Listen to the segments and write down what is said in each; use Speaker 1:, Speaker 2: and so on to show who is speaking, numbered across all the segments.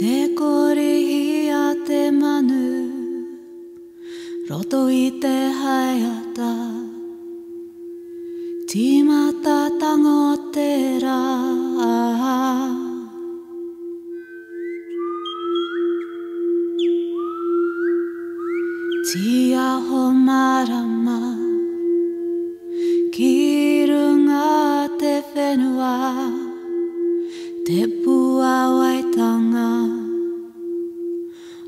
Speaker 1: Te korihi a te manu Roto i te haiata Tīmata tango te rā Ti aho marama Ki runga te whenua Te pua wai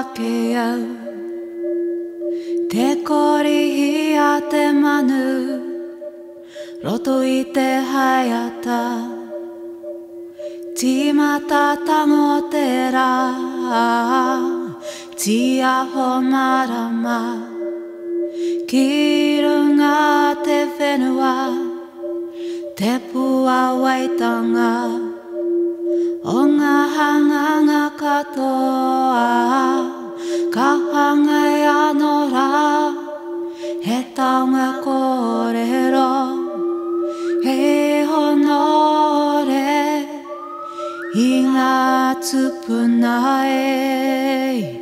Speaker 1: ake au
Speaker 2: Te kori
Speaker 1: hi a te manu Roto i te haiata Tīmata tango te rā Tī aho marama Ki runga te whenua Te pua waitanga O ngā hanganga katoa He taonga kōrero
Speaker 2: He honore
Speaker 1: I ngā tupuna e